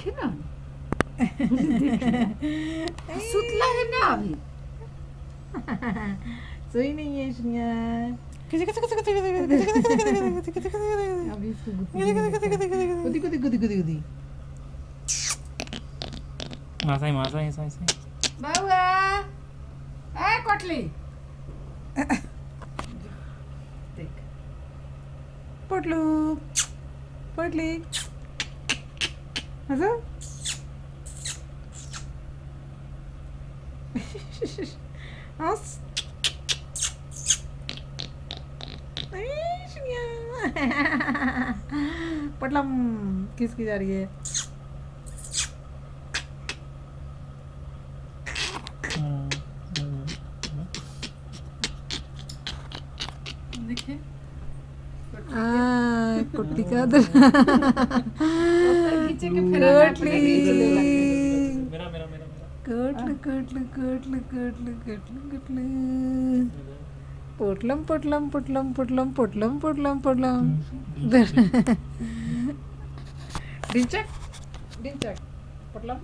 देखे ना सुतला है ना अभी सोई नहीं है श्रिया अभी इसको गुदी गुदी गुदी गुदी गुदी मासाई मासाई ऐसा ऐसा बाबा ए कोटली देख पोटलू पोटली हस आई, पटलम किसकी जा रही है देखे आ, कुट्टी का दर खींचे के फिर आना अपने नीचे ले लगते मेरा मेरा मेरा मेरा कोटल कोटल कोटल कोटल कोटल कोटल पोटलम पोटलम पोटलम पोटलम पोटलम पोटलम पोटलम डिंचक डिंचक पोटलम